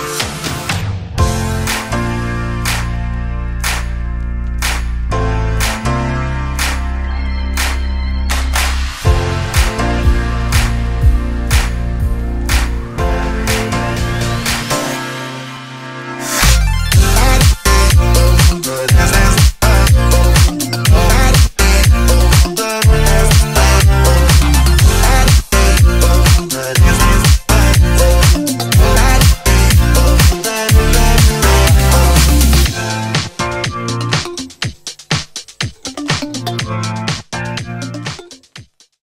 Bye.